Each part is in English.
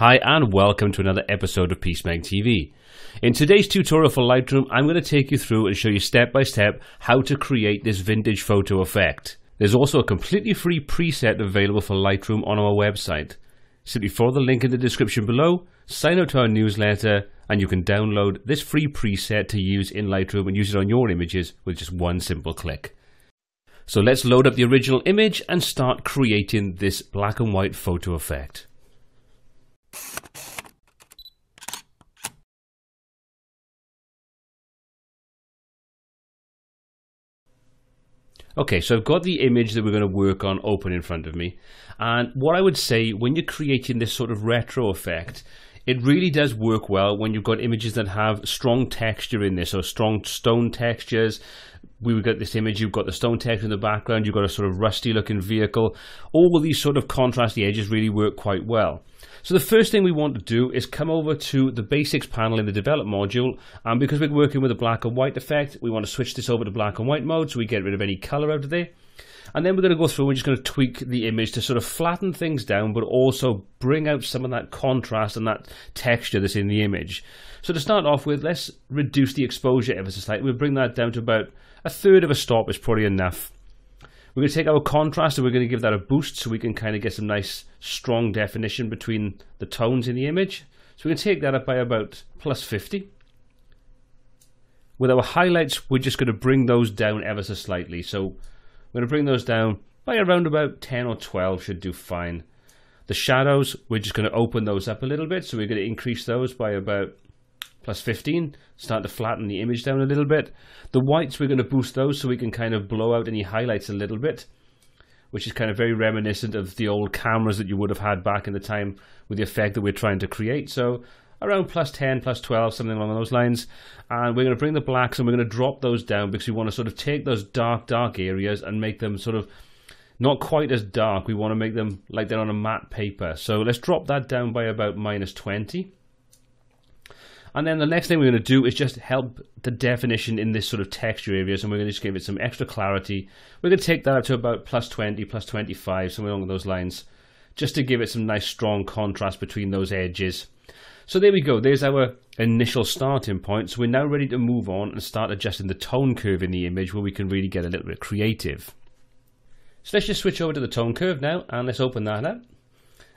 Hi and welcome to another episode of Psmeg TV. In today's tutorial for Lightroom, I'm going to take you through and show you step by step how to create this vintage photo effect. There's also a completely free preset available for Lightroom on our website. Simply follow the link in the description below, sign up to our newsletter, and you can download this free preset to use in Lightroom and use it on your images with just one simple click. So let's load up the original image and start creating this black and white photo effect. Okay, so I've got the image that we're going to work on open in front of me. And what I would say when you're creating this sort of retro effect, it really does work well when you've got images that have strong texture in this, or strong stone textures. We would get this image, you've got the stone texture in the background, you've got a sort of rusty looking vehicle. All of these sort of contrasty edges really work quite well. So the first thing we want to do is come over to the basics panel in the develop module and because we're working with a black and white effect we want to switch this over to black and white mode so we get rid of any color out of there and then we're going to go through and we're just going to tweak the image to sort of flatten things down but also bring out some of that contrast and that texture that's in the image so to start off with let's reduce the exposure ever so slightly we'll bring that down to about a third of a stop is probably enough we're going to take our contrast and we're going to give that a boost so we can kind of get some nice strong definition between the tones in the image. So we're going to take that up by about plus 50. With our highlights, we're just going to bring those down ever so slightly. So we're going to bring those down by around about 10 or 12 should do fine. The shadows, we're just going to open those up a little bit. So we're going to increase those by about plus 15, start to flatten the image down a little bit. The whites, we're going to boost those so we can kind of blow out any highlights a little bit, which is kind of very reminiscent of the old cameras that you would have had back in the time with the effect that we're trying to create. So around plus 10, plus 12, something along those lines. And we're going to bring the blacks and we're going to drop those down because we want to sort of take those dark, dark areas and make them sort of not quite as dark. We want to make them like they're on a matte paper. So let's drop that down by about minus 20. And then the next thing we're going to do is just help the definition in this sort of texture areas, and we're going to just give it some extra clarity. We're going to take that up to about plus 20, plus 25, somewhere along those lines, just to give it some nice strong contrast between those edges. So there we go, there's our initial starting point. So we're now ready to move on and start adjusting the tone curve in the image where we can really get a little bit creative. So let's just switch over to the tone curve now, and let's open that up.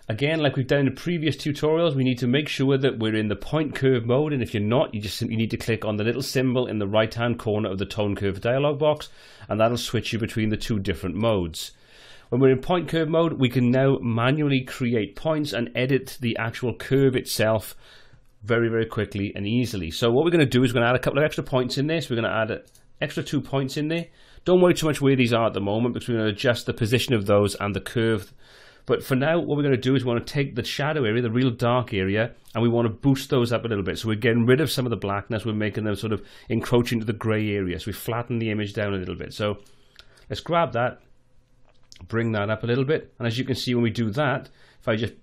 Again, like we've done in the previous tutorials, we need to make sure that we're in the point curve mode. And if you're not, you just simply need to click on the little symbol in the right hand corner of the tone curve dialog box, and that'll switch you between the two different modes. When we're in point curve mode, we can now manually create points and edit the actual curve itself very, very quickly and easily. So what we're going to do is we're going to add a couple of extra points in this. We're going to add extra two points in there. Don't worry too much where these are at the moment because we're going to adjust the position of those and the curve but for now, what we're going to do is we want to take the shadow area, the real dark area, and we want to boost those up a little bit. So we're getting rid of some of the blackness. We're making them sort of encroach into the grey area. So we flatten the image down a little bit. So let's grab that, bring that up a little bit. And as you can see, when we do that, if I just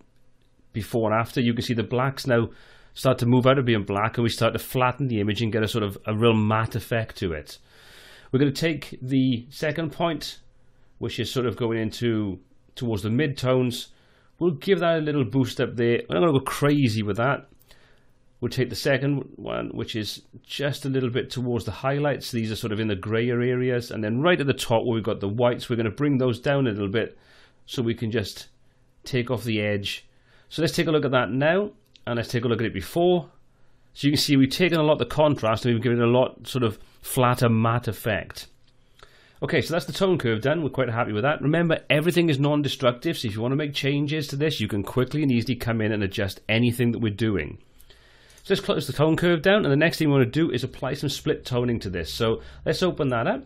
before and after, you can see the blacks now start to move out of being black and we start to flatten the image and get a sort of a real matte effect to it. We're going to take the second point, which is sort of going into towards the mid-tones. We'll give that a little boost up there. I'm not going to go crazy with that. We'll take the second one, which is just a little bit towards the highlights. These are sort of in the grayer areas. And then right at the top where we've got the whites, we're going to bring those down a little bit so we can just take off the edge. So let's take a look at that now. And let's take a look at it before. So you can see we've taken a lot of the contrast and we've given it a lot sort of flatter matte effect. Okay, so that's the tone curve done. We're quite happy with that. Remember, everything is non-destructive, so if you want to make changes to this, you can quickly and easily come in and adjust anything that we're doing. So let's close the tone curve down, and the next thing we want to do is apply some split toning to this. So let's open that up.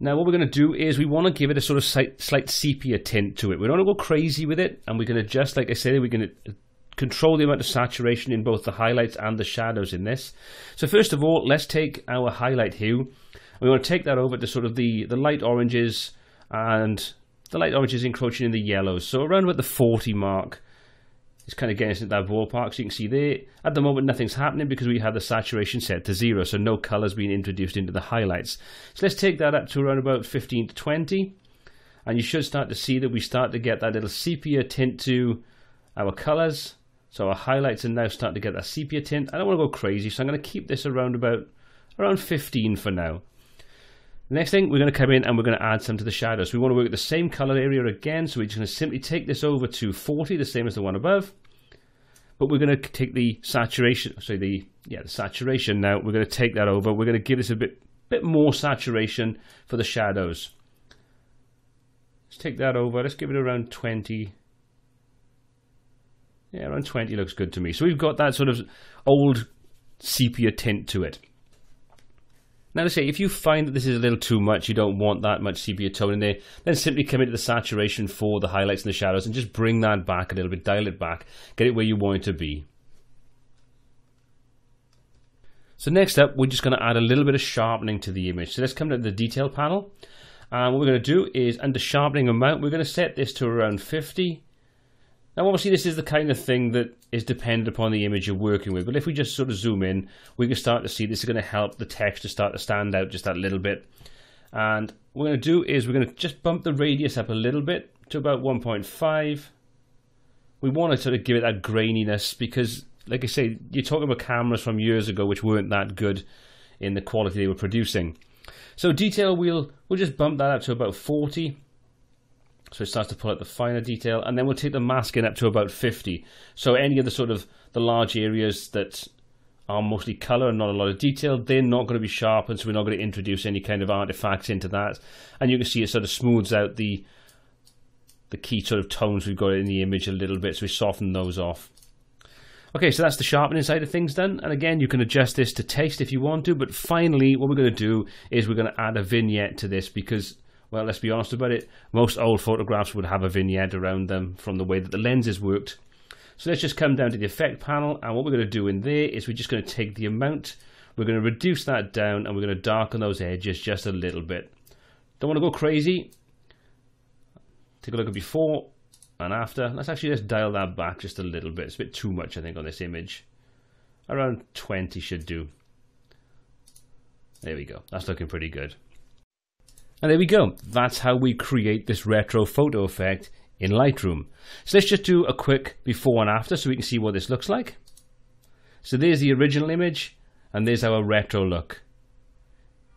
Now what we're going to do is we want to give it a sort of slight, slight sepia tint to it. We don't want to go crazy with it, and we can adjust, like I said, we can uh, control the amount of saturation in both the highlights and the shadows in this. So first of all, let's take our highlight hue we want to take that over to sort of the, the light oranges and the light oranges encroaching in the yellows. So around about the 40 mark it's kind of getting into that ballpark. So you can see there, at the moment, nothing's happening because we have the saturation set to zero, so no colors being introduced into the highlights. So let's take that up to around about 15 to 20, and you should start to see that we start to get that little sepia tint to our colors. So our highlights are now starting to get that sepia tint. I don't want to go crazy, so I'm going to keep this around about around 15 for now. Next thing, we're going to come in and we're going to add some to the shadows. We want to work at the same color area again, so we're just going to simply take this over to 40, the same as the one above. But we're going to take the saturation, sorry, the yeah, the saturation now. We're going to take that over. We're going to give this a bit bit more saturation for the shadows. Let's take that over. Let's give it around 20. Yeah, around 20 looks good to me. So we've got that sort of old sepia tint to it. Now, to say, if you find that this is a little too much, you don't want that much sepia tone in there, then simply come into the saturation for the highlights and the shadows and just bring that back a little bit, dial it back, get it where you want it to be. So next up, we're just going to add a little bit of sharpening to the image. So let's come to the detail panel. And what we're going to do is under sharpening amount, we're going to set this to around 50. Now obviously this is the kind of thing that is dependent upon the image you're working with. But if we just sort of zoom in, we can start to see this is going to help the text to start to stand out just that little bit. And what we're going to do is we're going to just bump the radius up a little bit to about 1.5. We want to sort of give it that graininess because, like I say, you're talking about cameras from years ago which weren't that good in the quality they were producing. So detail, we'll, we'll just bump that up to about 40. So it starts to pull out the finer detail, and then we'll take the masking up to about 50. So any of the sort of the large areas that are mostly color and not a lot of detail, they're not going to be sharpened, so we're not going to introduce any kind of artifacts into that. And you can see it sort of smooths out the the key sort of tones we've got in the image a little bit, so we soften those off. Okay, so that's the sharpening side of things done. And again, you can adjust this to taste if you want to. But finally, what we're going to do is we're going to add a vignette to this because, well, let's be honest about it. Most old photographs would have a vignette around them from the way that the lenses worked. So let's just come down to the effect panel. And what we're going to do in there is we're just going to take the amount. We're going to reduce that down and we're going to darken those edges just a little bit. Don't want to go crazy. Take a look at before and after. Let's actually just dial that back just a little bit. It's a bit too much, I think, on this image. Around 20 should do. There we go. That's looking pretty good. And there we go. That's how we create this retro photo effect in Lightroom. So let's just do a quick before and after so we can see what this looks like. So there's the original image and there's our retro look.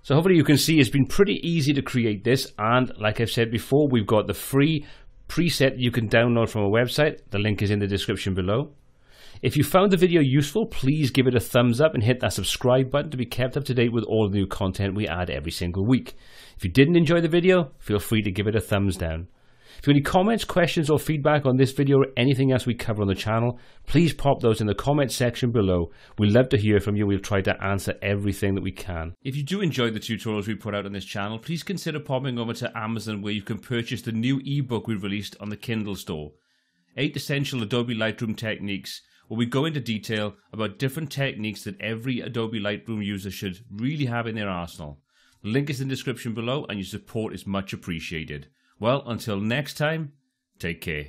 So hopefully you can see it's been pretty easy to create this and like I've said before we've got the free preset you can download from our website. The link is in the description below. If you found the video useful, please give it a thumbs up and hit that subscribe button to be kept up to date with all the new content we add every single week. If you didn't enjoy the video, feel free to give it a thumbs down. If you have any comments, questions, or feedback on this video or anything else we cover on the channel, please pop those in the comment section below. We'd love to hear from you. We'll try to answer everything that we can. If you do enjoy the tutorials we put out on this channel, please consider popping over to Amazon where you can purchase the new ebook we released on the Kindle store. 8 Essential Adobe Lightroom Techniques where we go into detail about different techniques that every Adobe Lightroom user should really have in their arsenal. The link is in the description below and your support is much appreciated. Well, until next time, take care.